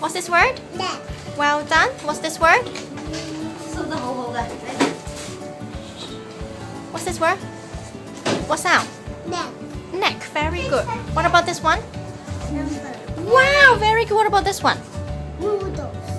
What's this word? Neck. Well done. What's this word? What's this word? What sound? Neck. Neck. Very good. What about this one? Number. Wow, very good. What about this one? Noodles.